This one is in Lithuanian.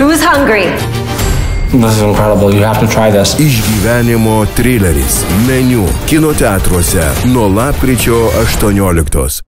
Who's hungry? This is incredible. You have to try this. Išgyvenimo trileris. Meniu. Kino teatruose. Nuo lapkričio 18.